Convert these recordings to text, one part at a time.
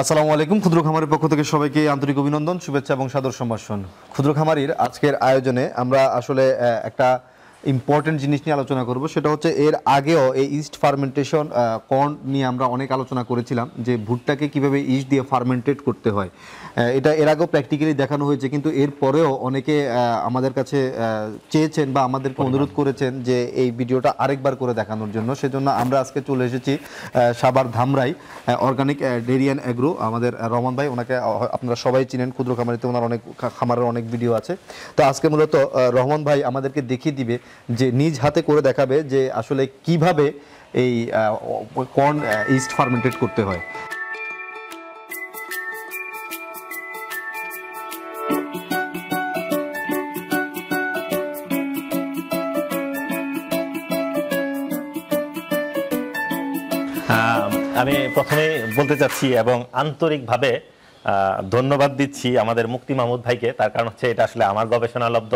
আসসালামু আলাইকুম, ক্ষুদ্র খামারের পক্ষ থেকে সবাইকে আন্তরিক অভিনন্দন, শুভেচ্ছা এবং সাদর সম্ভাষণ। ক্ষুদ্র খামারির আজকের আয়োজনে আমরা আসলে একটা ইম্পর্টেন্ট জিনিস নিয়ে আলোচনা করব। সেটা হচ্ছে এর আগেও এই ইস্ট ফার্মেন্টেশন কর্ন নিয়ে আমরা অনেক আলোচনা করেছিলাম যে ভুট্টাকে কীভাবে ইস্ট দিয়ে ফার্মেন্টেড করতে হয়। এটা এর আগেও প্র্যাকটিক্যালি দেখানো হয়েছে কিন্তু এর পরেও অনেকে আমাদের কাছে চেয়েছেন বা আমাদেরকে অনুরোধ করেছেন যে এই ভিডিওটা আরেকবার করে দেখানোর জন্য। সেজন্য আমরা আজকে চলে এসেছি সাবার ধামরাই অর্গানিক ডেরিয়ান অ্যাগ্রো আমাদের রহমান ভাই ওনাকে আপনারা সবাই চিনেন ক্ষুদ্র খামারিতে ওনার অনেক খামারের অনেক ভিডিও আছে। তো আজকে মূলত রহমান ভাই আমাদেরকে দেখিয়ে দিবে যে নিজ হাতে করে দেখাবে যে আসলে কীভাবে এই কর্ন ইস্ট ফার্মেন্টেড করতে হয়। আমি প্রথমে বলতে চাচ্ছি এবং আন্তরিকভাবে ধন্যবাদ দিচ্ছি আমাদের মুক্তি মাহমুদ ভাইকে। তার কারণ হচ্ছে এটা আসলে আমার গবেষণালব্ধ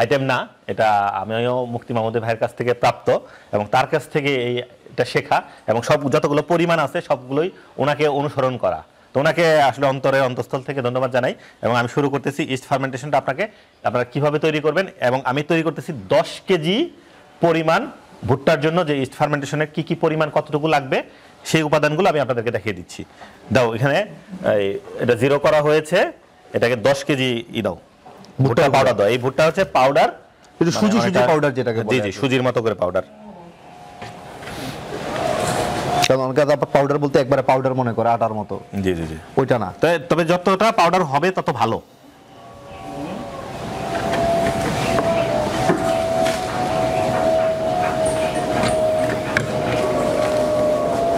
আইটেম না, এটা আমিও মুক্তি মাহমুদ ভাইয়ের কাছ থেকে প্রাপ্ত এবং তার কাছ থেকে এই এটা শেখা এবং সব যতগুলো পরিমাণ আছে সবগুলোই ওনাকে অনুসরণ করা। তো ওনাকে আসলে অন্তরের অন্তঃস্থল থেকে ধন্যবাদ জানাই এবং আমি শুরু করতেছি ইস্ট ফার্মেন্টেশনটা আপনাকে, আপনারা কীভাবে তৈরি করবেন এবং আমি তৈরি করতেছি দশ কেজি পরিমাণ ভুট্টার জন্য যে ইস্ট ফার্মেন্টেশনের কি কি পরিমাণ কতটুকু লাগবে, সেই উপাদানগুলো আমি আপনাদেরকে দেখিয়ে দিচ্ছি। দাও, এখানে এটা জিরো করা হয়েছে, এটাকে দশ কেজি, ই দাও। ভুট্টা পাউডার দাও এই ভুট্টা হচ্ছে পাউডার একটু সুজি সুজি পাউডার যেটাকে জি বলে জি সুজির মতো করে পাউডার অনেকে পাউডার বলতে একবারে পাউডার মনে করে আটার মতো। জি জি জি। ওইটা না। তবে- যতটা পাউডার হবে তত ভালো।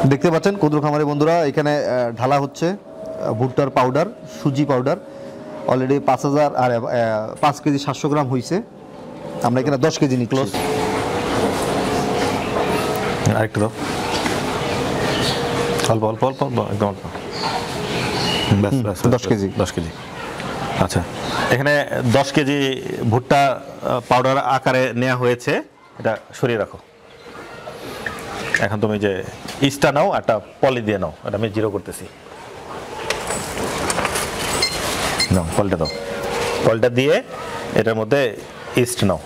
দেখতে পাচ্ছেন ক্ষুদ্র খামারি বন্ধুরা এখানে ঢালা হচ্ছে ভুট্টার পাউডার সুজি পাউডার অলরেডি পাঁচ হাজার আর পাঁচ কেজি সাতশো গ্রাম হয়েছে আমরা এখানে দশ কেজি নিচ্ছি। Close. আরেকটু দাও। অল্প অল্প অল্প অল্প একদম অল্প। ব্যাস ব্যাস 10 কেজি। দশ কেজি। আচ্ছা এখানে দশ কেজি ভুট্টা পাউডার আকারে নেওয়া হয়েছে। এটা সরিয়ে রাখো। এখন তুমি যে ইস্টটা নাও একটা পলি দিয়ে নাও। এটা আমি জিরো করতেছি। নাও পলিটা দাও। পলিটা দিয়ে এটার মধ্যে ইস্ট নাও।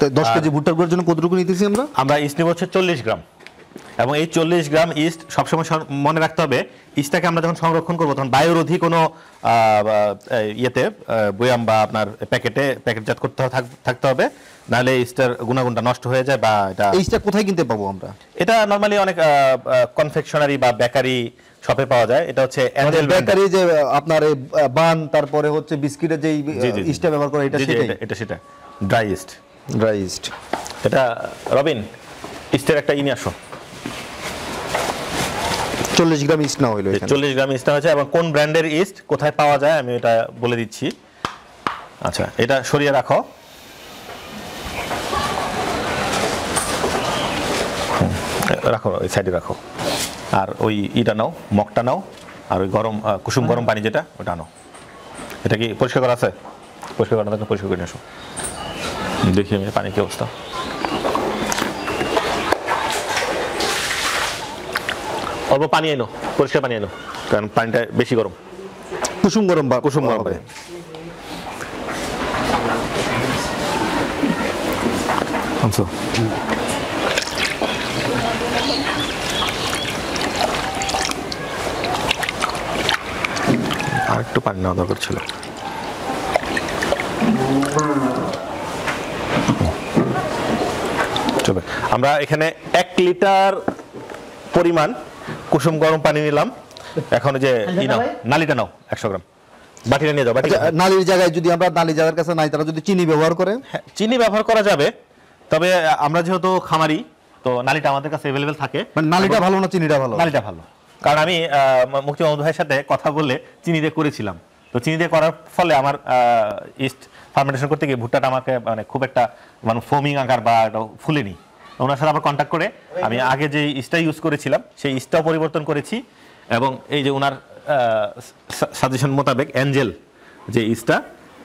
তো দশ কেজি ভুট্টার গুঁড়োর জন্য কতটুকু নিতেছি আমরা? আমরা ইস্ট নেব হচ্ছে চল্লিশ গ্রাম। এবং এই চল্লিশ গ্রাম ইস্ট সবসময় মনে রাখতে হবে ইস্টটাকে আমরা যখন সংরক্ষণ করব তখন বায়ুরোধী কোনো ইয়েতে বয়াম বা আপনার প্যাকেটে প্যাকেটজাত করতে থাকতে হবে নাহলে ইস্টের গুণাগুণটা নষ্ট হয়ে যায় বা এটা এইটা কোথায় কিনতে পাবো আমরা? এটা নর্মালি অনেক কনফেকশনারি বা বেকারি শপে পাওয়া যায়। এটা হচ্ছে অ্যাঞ্জেল বেকারি যে আপনার এই বান তারপরে হচ্ছে বিস্কিটের যে। ইস্টটা ব্যবহার করে এটা সেটাই। এটা সেটা। ড্রাই ইস্ট ড্রাই ইস্ট এটা রবিন ইস্টের একটা ইনি আসো। চল্লিশ গ্রাম ইস্ট না হইল এখানে। চল্লিশ গ্রাম ইস্ট হয়েছে এবং কোন ব্র্যান্ডের ইস্ট কোথায় পাওয়া যায় আমি এটা বলে দিচ্ছি। আচ্ছা এটা সরিয়ে রাখো। রাখো ওই সাইডে রাখো। আর ওই ইটা নাও মগটা নাও আর ওই গরম কুসুম গরম পানি যেটা ওটা নাও। এটা কি পরিষ্কার করা আছে? পরিষ্কার করা থাকলে পরিষ্কার করে নিয়ে আসো। দেখি আমি পানি কি অবস্থা। অল্প পানি এনো পরিষ্কার পানি এনো কারণ পানিটা বেশি গরম। কুসুম গরম বা কুসুম গরম আনছো। আর একটু পানি নেওয়া দরকার ছিল। আমরা এখানে এক লিটার পরিমাণ কুসুম গরম পানি নিলাম। এখন যে নাও নালিটা নাও একশো গ্রাম। বাটিটা নিয়ে যাও বাটি আচ্ছা, নালির জায়গায় যদি আমরা নালি যাদের কাছে নাই তারা যদি চিনি ব্যবহার করে? হ্যাঁ, চিনি ব্যবহার করা যাবে তবে আমরা যেহেতু খামারি তো নালিটা আমাদের কাছে অ্যাভেলেবেল থাকে। মানে নালিটা ভালো না চিনিটা ভালো? নালিটা ভালো। কারণ আমি মুক্তি মাহমুদ ভাইয়ের সাথে কথা বলে চিনি দিয়ে করেছিলাম। তো চিনি দিয়ে করার ফলে আমার ইস্ট ফার্মেন্টেশন করতে গিয়ে ভুট্টাটা আমাকে মানে খুব একটা মানে ফোমিং আকার বা ফুলেনি। ওনার সাথে আবার কন্ট্যাক্ট করে আমি আগে যে ইস্টটা ইউজ করেছিলাম, সেই ইস্টটাও পরিবর্তন করেছি এবং এই যে ওনার সাজেশন মোতাবেক অ্যাঞ্জেল যে ইস্টটা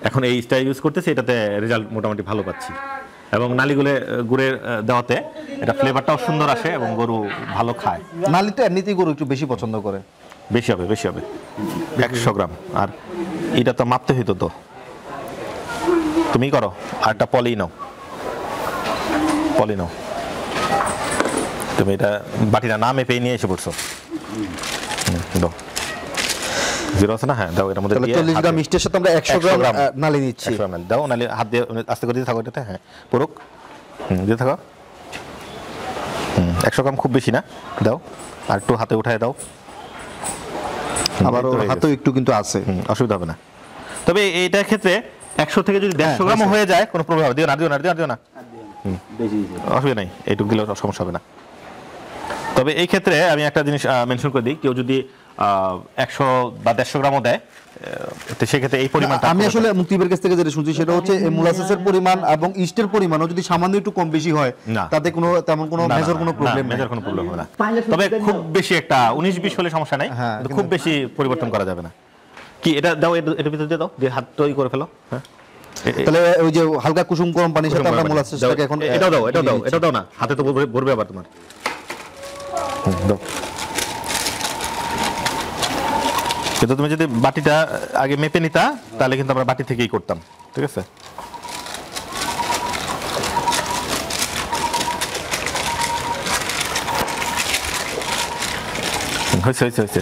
এখন এই ইস্টটা ইউজ করতেছি, এটাতে রেজাল্ট মোটামুটি ভালো পাচ্ছি। এবং নালিগুলে গুড়ের দেওয়াতে এটা ফ্লেভারটাও সুন্দর আসে এবং গরু ভালো খায়। নালিটা এমনিতেই গরু একটু বেশি পছন্দ করে। বেশি হবে বেশি হবে। একশো গ্রাম। আর এটা তো মাপতে হইতো তো। তুমি করো আর একটা পলি নাও। পলি নাও। তুমি এটা বাটিটা না মেপেই নিয়ে এসে পড়ছো। হুম, দাও। জিরো আছে না? হ্যাঁ দাও এটার মধ্যে তাহলে গ্রাম মিষ্টির সাথে আমরা একশো 100 গ্রাম গ্রাম। নালি নিচ্ছি 100 দাও নালে হাত দিয়ে আস্তে করে দিয়ে থাকো এটাতে হ্যাঁ পুরুক। হুম দিয়ে থাকো। হুম গ্রাম খুব বেশি না? দাও আর একটু হাতে উঠায় দাও। আবার হাতেও একটু কিন্তু আছে। হুম, অসুবিধা হবে না। তবে এইটার ক্ষেত্রে একশো থেকে যদি দেড়শো হ্যাঁ, গ্রামও হয়ে যায় কোনো প্রবলেম হবে দিও না দিও না দিও না দিও না। অসুবিধা নেই এইটুকু দিলেও সমস্যা হবে না। তবে এই ক্ষেত্রে আমি একটা জিনিস মেনশন করে দিই। কেউ যদি একশো বা দেড়শো গ্রামও দেয়। তো সেক্ষেত্রে এই পরিমাণটা আমি আসলে মুক্তিবের কাছ থেকে যেটা শুনছি সেটা হচ্ছে মোলাসেসের পরিমাণ এবং ইস্টের পরিমাণও যদি সামান্য একটু কম বেশি হয় তাতে কোনো তেমন কোনো মেজর কোনো প্রবলেম মেজর কোনো প্রবলেম হবে না। তবে খুব বেশি একটা উনিশ বিশ হলে সমস্যা নাই। হ্যাঁ, খুব বেশি পরিবর্তন করা যাবে না। কি এটা দাও এটা- এটার ভিতরে দিয়ে দাও দিয়ে হাত তৈরি করে ফেলো। হ্যাঁ। তাহলে ওই যে হালকা কুসুম গরম পানির সাথে আমরা মোলাসেসটাকে এখন এ- এটাও দাও এটাও দাও। এটাও দাও না হাতে তো ভরবে- ভরবে আবার তোমার। দাও। কিন্তু তুমি যদি বাটিটা আগে মেপে নিতা তাহলে কিন্তু আমরা বাটি থেকেই করতাম। ঠিক আছে? হয়েছে হয়েছে হয়েছে।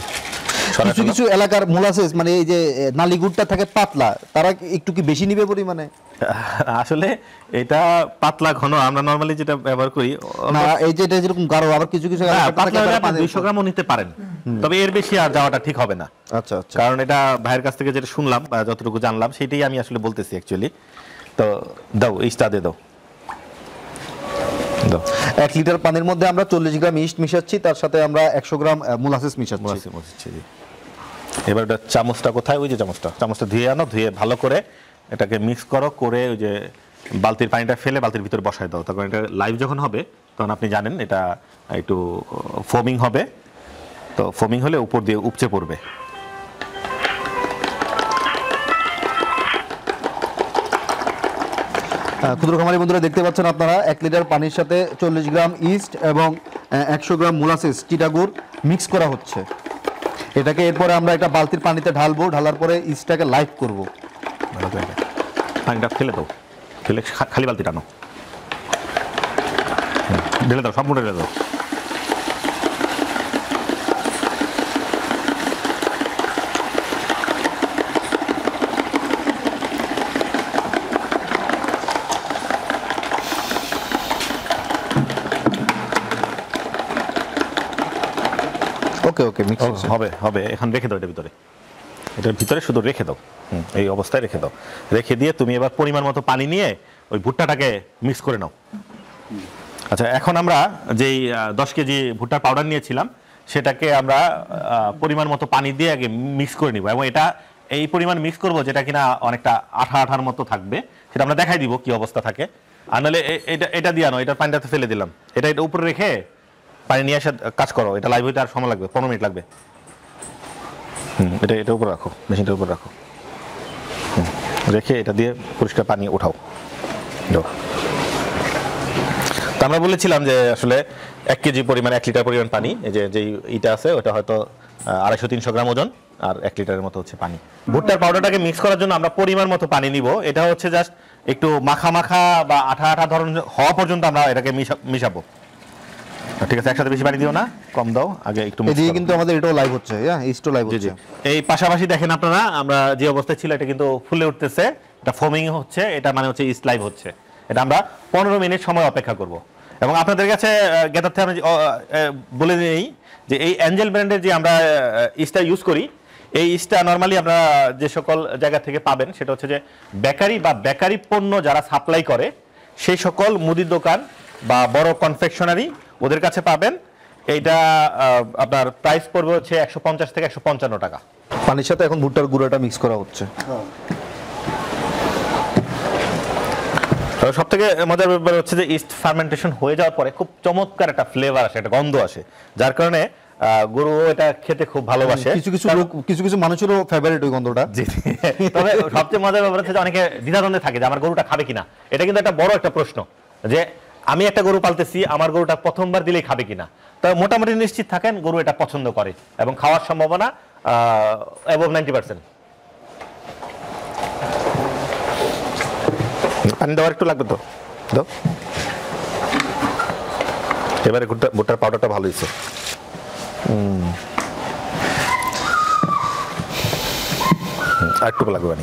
কিছু কিছু এলাকার মোলাসেস মানে এই যে নালিগুড়টা থাকে পাতলা তারা একটু কি বেশি নিবে পরিমাণে? আসলে এটা পাতলা ঘন আমরা নর্মালি যেটা ব্যবহার করি না এই যে এটা যেরকম গাঢ় আবার কিছু কিছু পাতলা হলে আপনি পানির- দুইশো গ্রামও নিতে পারেন। তবে এর বেশি আর যাওয়াটা ঠিক হবে না। আচ্ছা আচ্ছা। কারণ এটা ভাইয়ের কাছ থেকে যেটা শুনলাম বা যতটুকু জানলাম সেটাই আমি আসলে বলতেছি অ্যাকচুয়ালি তো দাও এইটা দিয়ে দাও। এক লিটার পানির মধ্যে আমরা চল্লিশ গ্রাম ইস্ট মিশাচ্ছি তার সাথে আমরা একশো গ্রাম মোলাসেস মিশাচ্ছি। এবার চামচটা কোথায়? ওই যে চামচটা। চামচটা ধুয়ে আনো ধুয়ে ভালো করে এটাকে মিক্স করো, করে ওই যে বালতির পানিটা ফেলে বালতির ভিতরে বসায় দাও। তখন এটা লাইভ যখন হবে, তখন আপনি জানেন এটা একটু ফোমিং হবে। তো ফোমিং হলে উপর দিয়ে উপচে পড়বে। ক্ষুদ্র খামারি বন্ধুরা, দেখতে পাচ্ছেন আপনারা, এক লিটার পানির সাথে চল্লিশ গ্রাম ইস্ট এবং একশো গ্রাম মোলাসেস চিটাগুড় মিক্স করা হচ্ছে। এটাকে এরপরে আমরা একটা বালতির পানিতে ঢালবো, ঢালার পরে ইস্টটাকে লাইভ করব। পানিটা ফেলে দাও। ফেলে খালি বালতি টানো। ঢেলে দাও সম্পূর্ণ ঢেলে দাও। ওকে ওকে মিক্স হবে হবে। এখন রেখে দাও এটার ভিতরে। এটার ভিতরে শুধু রেখে দাও। এই অবস্থায় রেখে দাও। রেখে দিয়ে তুমি এবার পরিমাণ মতো পানি নিয়ে ওই ভুট্টাটাকে মিক্স করে নাও। আচ্ছা এখন আমরা যেই দশ কেজি ভুট্টার পাউডার নিয়েছিলাম, সেটাকে আমরা পরিমাণ মতো পানি দিয়ে আগে মিক্স করে নিব এবং এটা, এই পরিমাণ মিক্স করব যেটা কিনা অনেকটা আঠা আঠার মতো থাকবে, সেটা আমরা দেখাই দিব কি অবস্থা থাকে। আর নাহলে এটা এটা দিয়ে আনো, এটার পানিটাতে ফেলে দিলাম। এটা এটা উপরে রেখে পানি নিয়ে আসার কাজ করো, এটা লাইভ হইতে আর সময় লাগবে, পনেরো মিনিট লাগবে। হুম, এটা এটা উপরে রাখো, মেশিনটার উপর রাখো। রেখে এটা দিয়ে পরিষ্কার পানি দাও তো আমরা বলেছিলাম যে আসলে এক কেজি পরিমাণ, এক লিটার পরিমাণ পানি, এই যে, যেই ইটা আছে, ওটা হয়তো আড়াইশো, তিনশো গ্রাম ওজন, আর এক লিটারের মতো হচ্ছে পানি। ভুট্টার পাউডারটাকে মিক্স করার জন্য আমরা পরিমাণ মতো পানি নিব। এটা হচ্ছে জাস্ট একটু মাখা মাখা বা আঠা আঠা ধরনের হওয়া পর্যন্ত আমরা এটাকে মিশা- মিশাবো। ঠিক আছে একসাথে বেশি পানি দিও না কম দাও আগে একটু এদিকে কিন্তু আমাদের এটাও লাইভ হচ্ছে হ্যাঁ ইস্টও লাইভ হচ্ছে। এই পাশাপাশি দেখেন আপনারা আমরা যে অবস্থায় ছিল এটা কিন্তু ফুলে উঠতেছে এটা ফোমিং হচ্ছে এটা মানে হচ্ছে ইস্ট লাইভ হচ্ছে। এটা আমরা পনেরো মিনিট সময় অপেক্ষা করব। এবং আপনাদের কাছে গেটার থেকে আমি বলে নেই যে এই অ্যাঞ্জেল ব্র্যান্ডের যে আমরা ইস্টটা ইউজ করি এই ইস্টটা নর্মালি আমরা যে সকল জায়গা থেকে পাবেন সেটা হচ্ছে যে বেকারি বা বেকারি পণ্য যারা সাপ্লাই করে সেই সকল মুদির দোকান বা বড় কনফেকশনারি ওদের কাছে পাবেন। এইটা আপনার প্রাইস পড়বে হচ্ছে একশো পঞ্চাশ থেকে একশো পঞ্চান্ন টাকা। পানির সাথে এখন ভুট্টার গুঁড়োটা মিক্স করা হচ্ছে। সব থেকে মজার ব্যাপার হচ্ছে যে ইস্ট ফার্মেন্টেশন হয়ে যাওয়ার পরে খুব চমৎকার একটা ফ্লেভার আসে একটা গন্ধ আসে। যার কারণে আহ, গরু এটা খেতে খুব ভালোবাসে। কিছু কিছু লোক কিছু কিছু মানুষেরও ফেভারিট ওই গন্ধটা। জি। তবে সবচেয়ে মজার ব্যাপার হচ্ছে যে অনেকে দ্বিধাদ্বন্দ্বে থাকে যে আমার গরুটা খাবে কিনা। এটা কিন্তু একটা বড় একটা প্রশ্ন। যে আমি একটা গরু পালতেছি, আমার গরুটা প্রথমবার দিলেই খাবে কিনা। তবে মোটামুটি নিশ্চিত থাকেন, গরু এটা পছন্দ করে এবং খাওয়ার সম্ভাবনা অ্যাবভ নাইনটি পার্সেন্ট পানি দেওয়ার একটু লাগবে তো? দাও। এবারে ভুট্টা ভুট্টার পাউডারটা ভালো হয়েছে। আর একটু লাগবে আর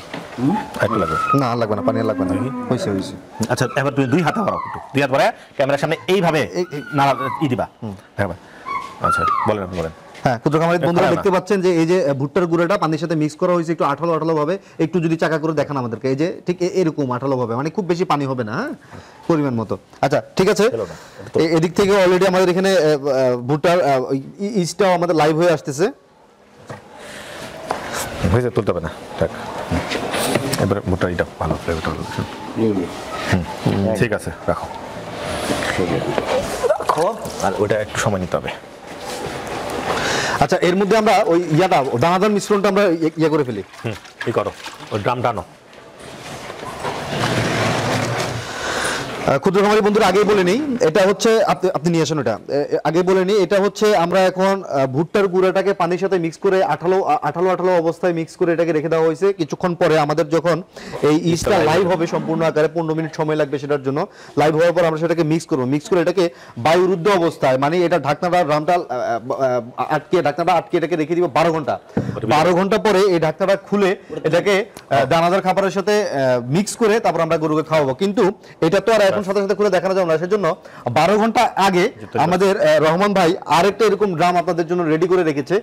একটু লাগবে? না লাগবে না পানি লাগবে না। হয়েছে হয়েছে আচ্ছা এবার তুমি দুই হাতে বাড়াও একটু। দুই হাত বাড়ায় ক্যামেরার সামনে এইভাবে এই- এই- ই দিবা। দেখবা আচ্ছা বলেন আপনি বলেন। হ্যাঁ ক্ষুদ্র খামারের বন্ধুরা দেখতে পাচ্ছেন যে এই যে ভুট্টার গুঁড়োটা পানির সাথে মিক্স করা হয়েছে একটু আঠালো আঠালো ভাবে। একটু যদি চাকা করে দেখান আমাদেরকে। এই যে ঠিক এরকম আঠালো ভাবে। মানে খুব বেশি পানি হবে না হ্যাঁ? পরিমাণ মতো। আচ্ছা ঠিক আছে। না, এদিক থেকে অলরেডি আমাদের এখানে ভুট্টার ইস্টটাও আমাদের লাইভ হয়ে আসতেছে। হয়েছে তুলতে হবে না। থাক। এবার মোটা এটা ভালো ফ্লেভারটা ভালো হুম, ঠিক আছে রাখো। রাখো আর ওটা একটু সময় নিতে হবে। আচ্ছা এর মধ্যে আমরা ওই ইয়াটা দানাদার মিশ্রণটা আমরা ইয়ে- ইয়ে করে ফেলি। হুম কি করো। ওই ড্রাম আনো। ক্ষুদ্র খামারি বন্ধুরা আগেই বলে নিই এটা হচ্ছে আপনি আপনি নিয়ে আসেন ওটা। আগে বলে নিই এটা হচ্ছে আমরা এখন ভুট্টার গুঁড়াটাকে পানির সাথে মিক্স করে আঠালো আঠালো আঠালো অবস্থায় মিক্স করে এটাকে রেখে দেওয়া হয়েছে। কিছুক্ষণ পরে আমাদের যখন এই ইস্টটা লাইভ হবে সম্পূর্ণ আকারে পনেরো মিনিট সময় লাগবে সেটার জন্য। লাইভ হওয়ার পর আমরা সেটাকে মিক্স করব। মিক্স করে এটাকে বায়ুরুদ্ধ অবস্থায় মানে এটা ঢাকনাটা আহ, আটকে ঢাকনাটা আটকে এটাকে রেখে দিব বারো ঘণ্টা। বারো ঘণ্টা পরে এই ঢাকনাটা খুলে এটাকে দানাদার খাবারের সাথে মিক্স করে তারপর আমরা গরুকে খাওয়াবো। কিন্তু এটা তো আর এখন সাথে সাথে খুলে দেখানো যাবে না। সেজন্য বারো ঘণ্টা আগে আমাদের রহমান ভাই আরেকটা এরকম ড্রাম আপনাদের জন্য রেডি করে রেখেছে।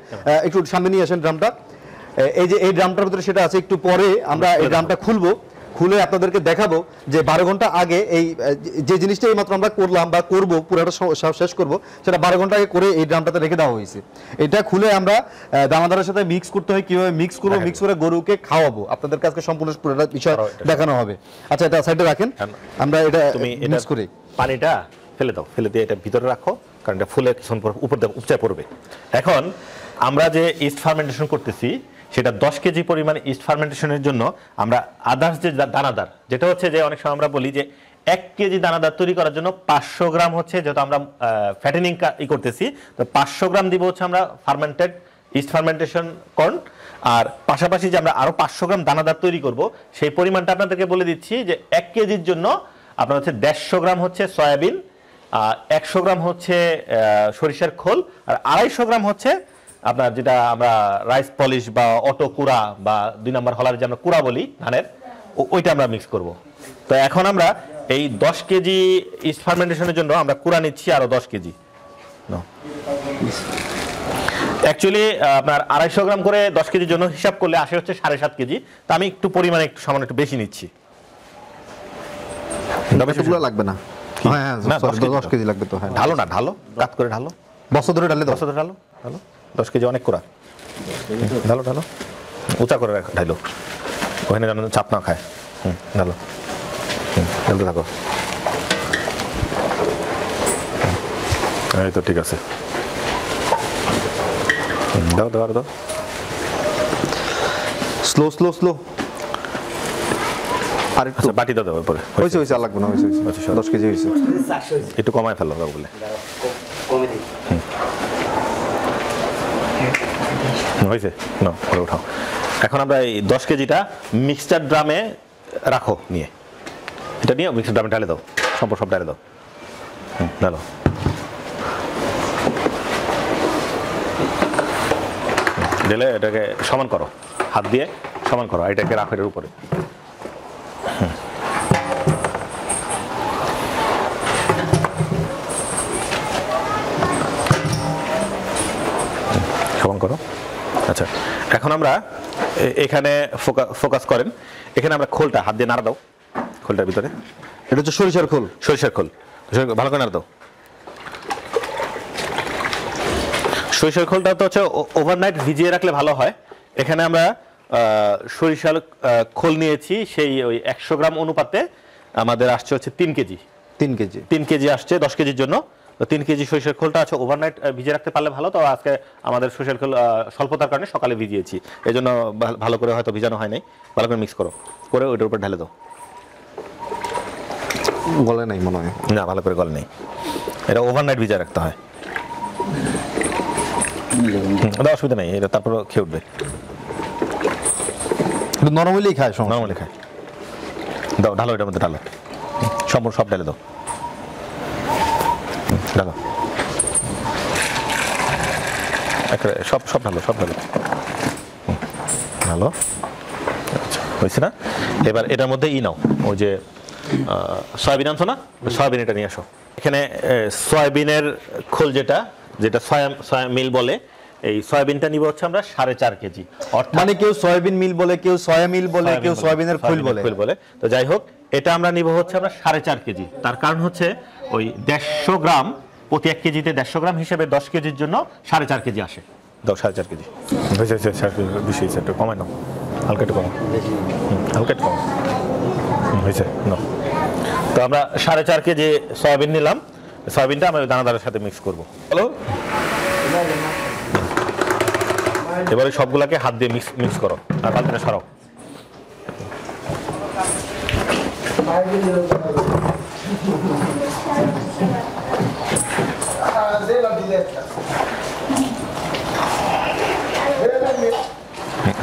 একটু সামনে নিয়ে আসেন ড্রামটা। এই যে এই ড্রামটার ভিতরে সেটা আছে একটু পরে আমরা এই ড্রামটা খুলবো। খুলে আপনাদেরকে দেখাবো যে বারো ঘণ্টা আগে এই যে জিনিসটা এই মাত্র আমরা করলাম বা করব পুরোটা সব শেষ করব সেটা বারো ঘণ্টা আগে করে এই ড্রামটাতে রেখে দেওয়া হয়েছে। এটা খুলে আমরা আহ, দানাদারের সাথে মিক্স করতে হয় কীভাবে মিক্স করব মিক্স করে গরুকে খাওয়াবো। আপনাদের কাছে সম্পূর্ণ পুরোটা বিষয় দেখানো হবে। আচ্ছা এটা সাইডে রাখেন। আমরা এটা মিক্স করি। পানিটা ফেলে দাও ফেলে দিয়ে এটা ভিতরে রাখো কারণ এটা ফুলে কিছুক্ষণ উপর দিয়ে উপচায় পড়বে। এখন আমরা যে ইস্ট ফার্মেন্টেশন করতেছি সেটা দশ কেজি পরিমাণ ইস্ট ফার্মেন্টেশনের জন্য আমরা আদার্স যে দানাদার, যেটা হচ্ছে যে অনেক সময় আমরা বলি যে এক কেজি দানাদার তৈরি করার জন্য পাঁচশো গ্রাম হচ্ছে যেহেতু আমরা ফ্যাটেনিং ই করতেছি, তো পাঁচশো গ্রাম দিব হচ্ছে আমরা ফার্মেন্টেড ইস্ট ফার্মেন্টেশন কর্ন আর পাশাপাশি যে আমরা আরও পাঁচশো গ্রাম দানাদার তৈরি করব, সেই পরিমাণটা আপনাদেরকে বলে দিচ্ছি যে এক কেজির জন্য আপনার হচ্ছে দেড়শো গ্রাম হচ্ছে সয়াবিন একশো গ্রাম হচ্ছে সরিষার খোল, আর আড়াইশো গ্রাম হচ্ছে আপনার যেটা আমরা রাইস পলিশ বা অটো কুড়া বা দুই নম্বর হলার যে আমরা কুড়া বলি ধানের ওইটা আমরা মিক্স করব। তো এখন আমরা এই দশ কেজি ইস্ট ফার্মেন্টেশনের জন্য আমরা কুড়া নিচ্ছি আরও দশ কেজি। অ্যাকচুয়ালি আপনার আড়াইশো গ্রাম করে দশ কেজির জন্য হিসাব করলে আসে হচ্ছে সাড়ে সাত কেজি। তা আমি একটু পরিমাণে একটু সামান্য একটু বেশি নিচ্ছি। লাগবে না? হ্যাঁ হ্যাঁ দশ কেজি লাগবে তো হ্যাঁ। ঢালো না ঢালো কাত করে ঢালো। বছর ধরে দাও। দশ ঢালো ঢালো। দশ কেজি অনেক করা ঢালো ঢালো। উঁচা করে রাখ ঢাইলো। ওখানে যেন চাপ না খায়। হুম ঢালো। হুম ঢালতে থাকো। এই তো ঠিক আছে। দাও দাও আরও দাও। Slow slow slow. আর একটু। আচ্ছা বাটি দাও দাও এরপরে। হয়েছে হয়েছে আর লাগবে না হয়েছে হয়েছে আচ্ছা, দশ কেজি হয়েছে একটু কমায় ফেলো দাও বলে। কমে দিই হুম, হয়েছে? না করে উঠাও। এখন আমরা এই দশ কেজিটা মিক্সচার ড্রামে রাখো নিয়ে। এটা নিয়ে মিক্সচার ড্রামে ঢালে দাও। সম্পূর্ণ সব ঢালে দাও। হুম, ঢালো। ঢেলে এটাকে সমান করো। হাত দিয়ে সমান করো। এটাকে রাখো এটার উপরে। সমান করো। আচ্ছা এখন আমরা এখানে ফোকাস করেন। এখানে আমরা খোলটা হাত দিয়ে নাড়া দাও খোলটার ভিতরে। এটা হচ্ছে সরিষার খোল। সরিষার খোল। ভালো করে নাড়া দাও। সরিষার খোলটা তো হচ্ছে ওভারনাইট ভিজিয়ে রাখলে ভালো হয়। এখানে আমরা সরিষার খোল নিয়েছি সেই ওই একশো গ্রাম অনুপাতে আমাদের আসছে হচ্ছে তিন কেজি। তিন কেজি। তিন কেজি আসছে দশ কেজির জন্য। তিন কেজি সরিষার খোলটা আছে ওভারনাইট ভিজে রাখতে পারলে ভালো। তো আজকে আমাদের সরিষার খোল স্বল্পতার কারণে সকালে ভিজিয়েছি। এই জন্য ভালো করে হয়তো ভিজানো হয় নাই। ভালো করে মিক্স করো। করে ওইটার উপর ঢেলে দাও। গলে নাই মনে হয়। না ভালো করে গল নেই। এটা ওভারনাইট ভিজা রাখতে হয়। অসুবিধা নেই এটা তারপর খেয়ে উঠবে। একটু নরম হইলেই খায় নর্মালি খায়। দাও ঢালো এটার মধ্যে ঢালো। সম্পূর্ণ সব ঢেলে দাও। একেবারে সব সব ঢালো সব ঢালো ঢালো আচ্ছা হয়েছে না? এবার এটার মধ্যে ই নাও ওই যে সয়াবিন আনছো না? সয়াবিন এটা নিয়ে আসো। এখানে সয়াবিনের খোল যেটা যেটা সয়া মিল বলে এই সয়াবিনটা নিব হচ্ছে আমরা সাড়ে চার কেজি। মানে কেউ সয়াবিন মিল বলে কেউ সয়া মিল বলে কেউ সয়াবিনের খোল বলে। খোল বলে। তো যাই হোক এটা আমরা নিব হচ্ছে আমরা সাড়ে চার কেজি। তার কারণ হচ্ছে ওই দেড়শো গ্রাম প্রতি এক কেজিতে দেড়শো গ্রাম হিসেবে দশ কেজির জন্য সাড়ে চার কেজি আসে। দাও সাড়ে চার কেজি। বেশি হয়েছে, একটু কমাই নাও। হালকা একটু কমাও হালকা একটু কমাও হয়েছে তো আমরা সাড়ে চার কেজি সয়াবিন নিলাম। সয়াবিনটা আমরা দানাদারের সাথে মিক্স করব। হ্যালো এবারে সবগুলাকে হাত দিয়ে মিক্স মিক্স করো, আর বালতিটা সরাও।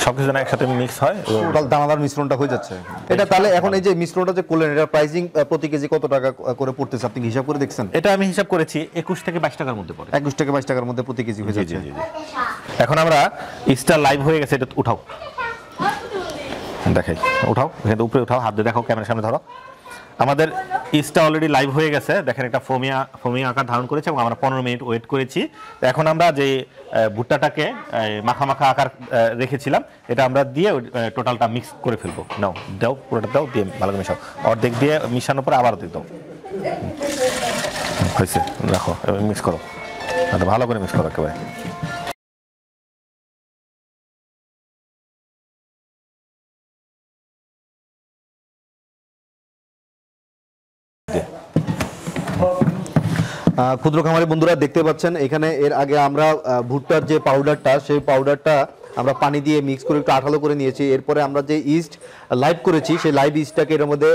সবকিছু যেন একসাথে মিক্স হয় টোটাল দানাদার মিশ্রণটা হয়ে যাচ্ছে। এটা তাহলে এখন এই যে মিশ্রণটা যে করলেন এটা প্রাইসিং প্রতি কেজি কত টাকা করে পড়তেছে? আপনি হিসাব করে দেখছেন? এটা আমি হিসাব করেছি একুশ থেকে বাইশ টাকার মধ্যে পড়ে। একুশ থেকে বাইশ টাকার মধ্যে প্রতি কেজি হয়ে যাচ্ছে। এখন আমরা স্টার লাইভ হয়ে গেছে এটা উঠাও। দেখাই উঠাও এখানে উপরে উঠাও হাত দিয়ে দেখো ক্যামেরার সামনে ধরো। আমাদের ইস্টটা অলরেডি লাইভ হয়ে গেছে। দেখেন একটা ফোমিয়া ফোমিয়া আকার ধারণ করেছে এবং আমরা পনেরো মিনিট ওয়েট করেছি। তো এখন আমরা যে ভুট্টাটাকে মাখা মাখা আকার রেখেছিলাম এটা আমরা দিয়ে টোটালটা মিক্স করে ফেলব। নাও দাও পুরোটা দাও দিয়ে ভালো করে মিশাও। অর্ধেক দিয়ে মিশানোর পরে আবার অর্ধেক দাও। হয়েছে রাখো মিক্স করো। আচ্ছা, ভালো করে মিক্স করো একেবারে। ক্ষুদ্র খামারি বন্ধুরা দেখতে পাচ্ছেন এখানে এর আগে আমরা ভুট্টার যে পাউডারটা সেই পাউডারটা আমরা পানি দিয়ে মিক্স করে একটু আঠালো করে নিয়েছি। এরপরে আমরা যে ইস্ট লাইভ করেছি সেই লাইভ ইস্টটাকে এর মধ্যে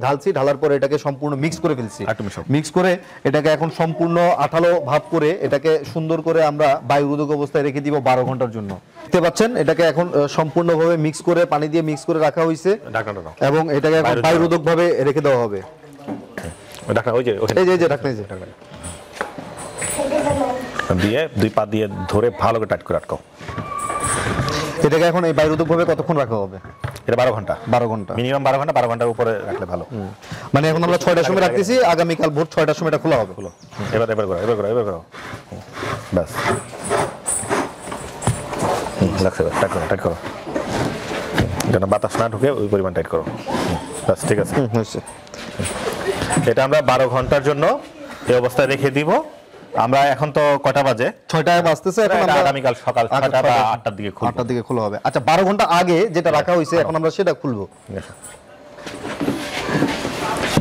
ঢালছি ঢালার পরে এটাকে সম্পূর্ণ মিক্স করে ফেলছি। মিক্স করে এটাকে এখন সম্পূর্ণ আঠালো ভাব করে এটাকে সুন্দর করে আমরা বায়ুরোধক অবস্থায় রেখে দিব বারো ঘণ্টার জন্য। দেখতে পাচ্ছেন এটাকে এখন সম্পূর্ণভাবে মিক্স করে পানি দিয়ে মিক্স করে রাখা হয়েছে। এবং এটাকে এখন বায়ুরোধক- ভাবে রেখে দেওয়া হবে। ঢাকনা ওই যে এই যে যে দিয়ে দুই পা দিয়ে ধরে ভালো করে টাইট করে আটকাও। এটাকে এখন এই বায়ুরোধক ভাবে কতক্ষণ রাখা হবে? এটা বারো ঘণ্টা। বারো ঘণ্টা। মিনিমাম বারো ঘণ্টা বারো ঘণ্টার উপরে রাখলে ভালো। মানে এখন আমরা ছয়টার সময় রাখতেছি আগামীকাল ভোর ছয়টার সময় এটা খোলা হবে। হুম, এবার এবার করো এবার করো এবার করো। ব্যাস। লাগছে টাইট করো টাইট করো। যেন বাতাস না ঢুকে ওই পরিমাণ টাইট করো। ব্যাস ঠিক আছে। এটা আমরা বারো ঘণ্টার জন্য এই অবস্থায় রেখে দিব। আমরা এখন তো কটা বাজে? ছয়টায় বাজতেছে এখন আমরা আগামীকাল সকাল ছটা বা আটটার দিকে খুলবো। আটটার দিকে খোলা হবে। আচ্ছা বারো ঘণ্টা আগে যেটা রাখা হয়েছে এখন আমরা সেটা খুলবো।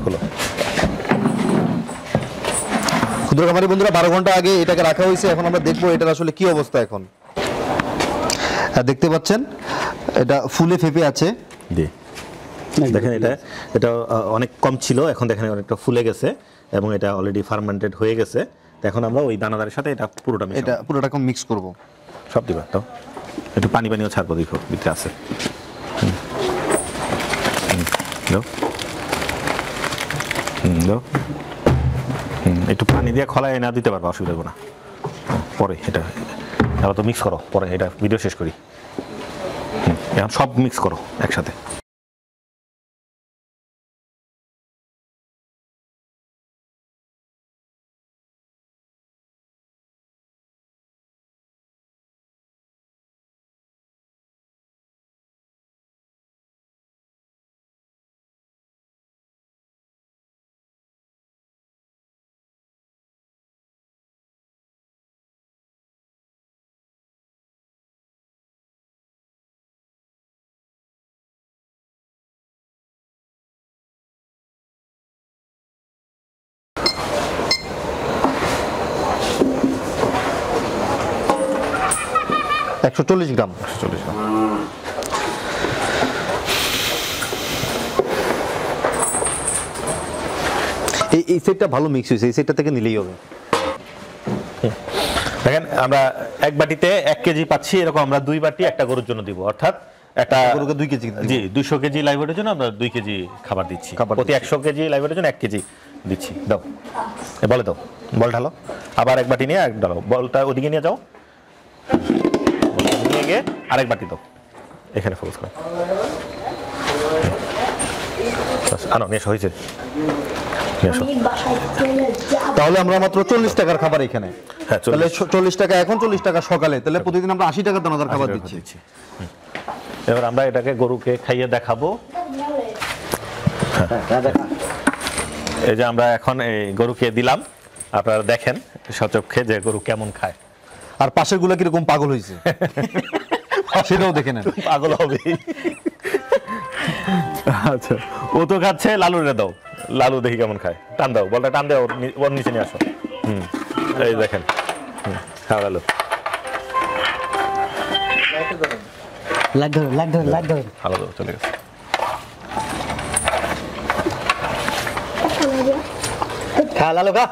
খুলো। ক্ষুদ্র খামারি বন্ধুরা বারো ঘণ্টা আগে এটাকে রাখা হয়েছে এখন আমরা দেখব এটার আসলে কি অবস্থা এখন। হ্যাঁ, দেখতে পাচ্ছেন এটা ফুলে ফেপে আছে। জি। দেখেন এটা এটা অনেক কম ছিল এখন দেখেন অনেকটা ফুলে গেছে এবং এটা অলরেডি ফার্মেন্টেড হয়ে গেছে। এখন আমরা ওই দানাদারের সাথে এটা পুরোটা এটা মেশাবো পুরোটা মিক্স করব। সব দিবা তো? একটু পানি পানিও ছাড়বো দেখো ভিতরে আছে। একটু পানি দিয়ে খলায় না দিতে পারব অসুবিধা হবে না। পরে এটা এবার তো মিক্স করো পরে এটা ভিডিও শেষ করি। হুম, এখন সব মিক্স করো একসাথে। একশো চল্লিশ গ্রাম। একশো চল্লিশ গ্রাম। এই এই সেটটা ভালো মিক্স হয়েছে এই সেটটা থেকে নিলেই হবে। দেখেন আমরা এক বাটিতে এক কেজি পাচ্ছি এরকম আমরা দুই বাটি একটা গরুর জন্য দিব অর্থাৎ একটা গরুকে দুই কেজি জি দুইশো কেজি লাইভেটের জন্য আমরা দুই কেজি খাবার দিচ্ছি। প্রতি। একশো কেজি লাইভেটের জন্য এক কেজি দিচ্ছি। দাও। বলে দাও। বল ঢালো। আবার এক বাটি নিয়ে এক ঢালো। বলটা ওদিকে নিয়ে যাও। গিয়ে আরেক বাটি দাও। এখানে ফোকাস করো। আনো নিয়ে হয়েছে। তাহলে আমরা মাত্র চল্লিশ টাকার খাবার এখানে। হ্যাঁ, 40 তাহলে চল্লিশ টাকা এখন চল্লিশ টাকা সকালে। তাহলে প্রতিদিন আমরা আশি টাকা দানাদার খাবার দিচ্ছি। এবার আমরা এটাকে গরুকে খাইয়ে দেখাবো। এই যে আমরা এখন এই গরুকে দিলাম। আপনারা দেখেন সচক্ষে যে গরু কেমন খায়। আর পাশেরগুলা কীরকম পাগল হয়েছে? সেটাও দেখে নেন। পাগল হবে। আচ্ছা ও তো খাচ্ছে লালু রে দাও। লালু দেখি কেমন খায়। টান দাও বলটা টান দাও ওর ওর নিচে নিয়ে আসো। হুম এই দেখেন। হুম, খাও লালু লাগ ধরো লাগ ধরো লাগ ধরো ভালো দাও চলে গেছে। খা লালো খা।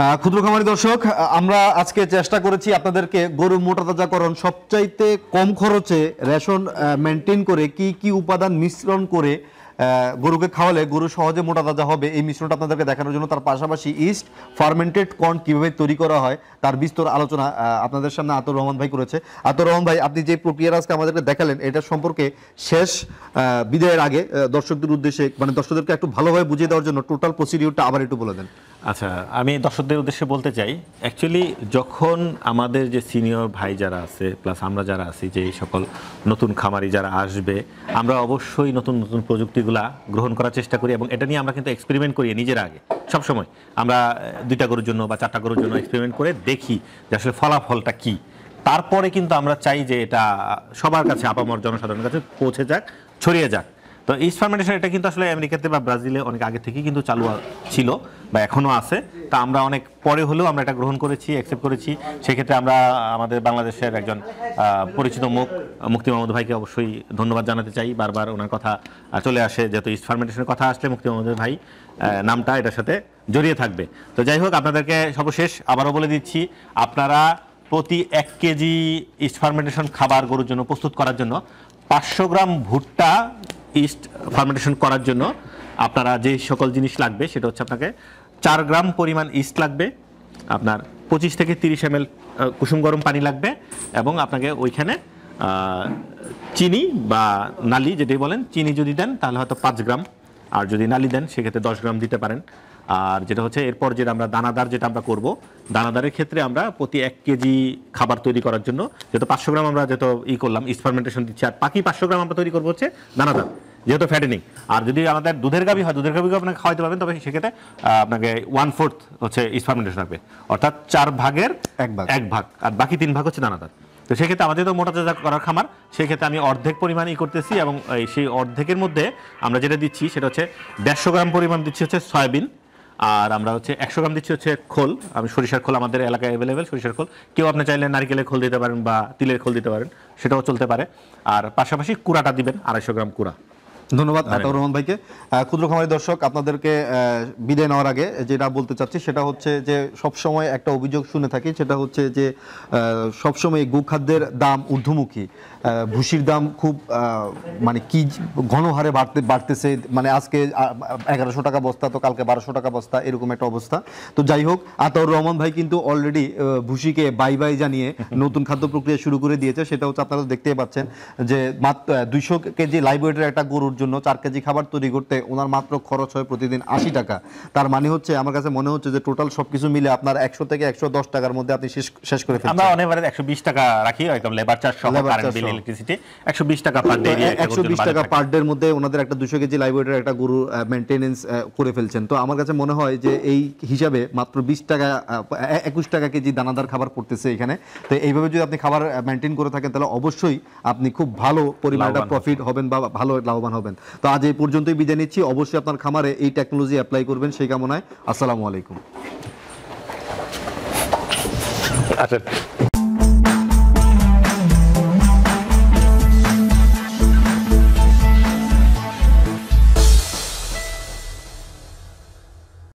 ক্ষুদ্র খামারি দর্শক আমরা আজকে চেষ্টা করেছি আপনাদেরকে গরু মোটা তাজাকরণ সবচাইতে কম খরচে রেশন মেনটেন করে কি কি উপাদান মিশ্রণ করে গরুকে খাওয়ালে গরু সহজে মোটা তাজা হবে। এই মিশ্রণটা আপনাদেরকে দেখানোর জন্য তার পাশাপাশি ইস্ট ফার্মেন্টেড কর্ন কীভাবে তৈরি করা হয় তার বিস্তর আলোচনা আপনাদের সামনে আতর রহমান ভাই করেছে। আতর রহমান ভাই, আপনি যে প্রক্রিয়ার আজকে আমাদেরকে দেখালেন, এটা সম্পর্কে শেষ বিদায়ের আগে দর্শকদের উদ্দেশ্যে মানে দর্শকদেরকে একটু ভালোভাবে বুঝিয়ে দেওয়ার জন্য টোটাল প্রসিডিউরটা আবার একটু বলে দেন। আচ্ছা আমি দর্শকদের উদ্দেশ্যে বলতে চাই অ্যাকচুয়ালি যখন আমাদের যে সিনিয়র ভাই যারা আছে প্লাস আমরা যারা আছি, যে সকল নতুন খামারি যারা আসবে, আমরা অবশ্যই নতুন নতুন প্রযুক্তিগুলা গ্রহণ করার চেষ্টা করি এবং এটা নিয়ে আমরা কিন্তু এক্সপেরিমেন্ট করি নিজের আগে। সব সময় আমরা দুইটা গরুর জন্য বা চারটা গরুর জন্য এক্সপেরিমেন্ট করে দেখি যে আসলে ফলাফলটা কি। তারপরে কিন্তু আমরা চাই যে এটা সবার কাছে, আপামর জনসাধারণের কাছে পৌঁছে যাক, ছড়িয়ে যাক। তো ইস্ট ফার্মেন্টেশন এটা কিন্তু আসলে আমেরিকাতে বা ব্রাজিলে অনেক আগে থেকেই কিন্তু চালু ছিল। বা এখনও আছে, তা আমরা অনেক পরে হলেও আমরা এটা গ্রহণ করেছি অ্যাকসেপ্ট করেছি। সেক্ষেত্রে আমরা আমাদের বাংলাদেশের একজন পরিচিত মুখ, মুক্তি মাহমুদ ভাইকে অবশ্যই ধন্যবাদ জানাতে চাই। বারবার ওনার কথা চলে আসে, যেহেতু ইস্ট ফার্মেন্টেশনের কথা আসলে মুক্তি মাহমুদ ভাই নামটা এটার সাথে জড়িয়ে থাকবে। তো যাই হোক, আপনাদেরকে সর্বশেষ আবারও বলে দিচ্ছি, আপনারা প্রতি এক কেজি ইস্ট ফার্মেন্টেশন খাবার গরুর জন্য প্রস্তুত করার জন্য পাঁচশো গ্রাম ভুট্টা ইস্ট ফার্মেন্টেশন করার জন্য আপনারা যে সকল জিনিস লাগবে, সেটা হচ্ছে আপনাকে চার গ্রাম পরিমাণ ইস্ট লাগবে, আপনার পঁচিশ থেকে তিরিশ এম কুসুম গরম পানি লাগবে এবং আপনাকে ওইখানে চিনি বা নালি যেটাই বলেন, চিনি যদি দেন তাহলে হয়তো পাঁচ গ্রাম। আর যদি নালি দেন, সেক্ষেত্রে দশ গ্রাম দিতে পারেন। আর যেটা হচ্ছে, এরপর যেটা আমরা দানাদার যেটা আমরা করব, দানাদারের ক্ষেত্রে আমরা প্রতি এক কেজি খাবার তৈরি করার জন্য, যেহেতু পাঁচশো গ্রাম আমরা যেহেতু ই করলাম, ইস্ট ফার্মেন্টেশন দিচ্ছি, আর বাকি পাঁচশো গ্রাম আমরা তৈরি করব হচ্ছে দানাদার। যেহেতু ফ্যাটেনিং আর যদি আমাদের দুধের গাভি হয় দুধের গাভিকে আপনাকে খাওয়াইতে পারবেন তবে সেক্ষেত্রে আপনাকে ওয়ান ফোর্থ হচ্ছে ইস্ট ফার্মেন্টেশন রাখবে অর্থাৎ চার ভাগের এক ভাগ। এক ভাগ আর বাকি তিন ভাগ হচ্ছে দানাদার। তো সেক্ষেত্রে আমাদের তো মোটা তাজা করার খামার সেক্ষেত্রে আমি অর্ধেক পরিমাণ ই করতেছি এবং এই সেই অর্ধেকের মধ্যে আমরা যেটা দিচ্ছি সেটা হচ্ছে দেড়শো গ্রাম পরিমাণ দিচ্ছি হচ্ছে সয়াবিন আর আমরা হচ্ছে একশো গ্রাম দিচ্ছি হচ্ছে খোল। আমি সরিষার খোল আমাদের এলাকায় অ্যাভেলেবেল সরিষার খোল। কেউ আপনি চাইলে নারকেলের খোল দিতে পারেন বা তিলের খোল দিতে পারেন সেটাও চলতে পারে। আর পাশাপাশি কুড়াটা দিবেন আড়াইশো গ্রাম কুড়া। ধন্যবাদ আতাউর রহমান ভাইকে। ক্ষুদ্র খামারি দর্শক আপনাদেরকে আহ, বিদায় নেওয়ার আগে যেটা বলতে চাচ্ছি সেটা হচ্ছে যে সবসময় একটা অভিযোগ শুনে থাকি সেটা হচ্ছে যে আহ, সবসময় গোখাদ্যের দাম ঊর্ধ্বমুখী। ভুসির দাম খুব মানে কি ঘন হারে বাড়তে বাড়তেছে মানে আজকে এগারোশো টাকা বস্তা তো কালকে বারোশো টাকা বস্তা এরকম একটা অবস্থা। তো যাই হোক আতাউর রহমান ভাই কিন্তু অলরেডি ভুসিকে বাই বাই জানিয়ে নতুন খাদ্য প্রক্রিয়া শুরু করে দিয়েছে। সেটা হচ্ছে আপনারা দেখতেই পাচ্ছেন যে মাত্র দুইশো কেজি লাইভ ওয়েটের একটা গরুর জন্য চার কেজি খাবার তৈরি করতে ওনার মাত্র খরচ হয় প্রতিদিন আশি টাকা। তার মানে হচ্ছে আমার কাছে মনে হচ্ছে যে টোটাল সবকিছু মিলে আপনার একশো থেকে একশো দশ টাকার মধ্যে আপনি শেষ শেষ করে আমরা ফেলছেন। অনেকবারে একশো বিশ টাকা রাখি একদম লেবার চার্জ সহ কারেন্ট বিল। ইলেকট্রিসিটি একশো বিশ টাকা পার ডে একশো বিশ টাকা পার ডের মধ্যে ওনাদের একটা দুশো কেজি ওয়েটের একটা গরু মেনটেনেন্স করে ফেলছেন। তো আমার কাছে মনে হয় যে এই হিসাবে মাত্র বিশ টাকা একুশ টাকা কেজি দানাদার খাবার পড়তেছে এখানে। তো এইভাবে যদি আপনি খাবার মেনটেন করে থাকেন তাহলে অবশ্যই আপনি খুব ভালো পরিমাণ একটা লাভবান প্রফিট হবেন বা ভালো লাভবান হবেন। তো আজ এই পর্যন্তই বিদায় নিচ্ছি। অবশ্যই আপনার খামারে এই টেকনোলজি অ্যাপ্লাই করবেন সেই কামনায়। আসসালামু আলাইকুম। আচ্ছা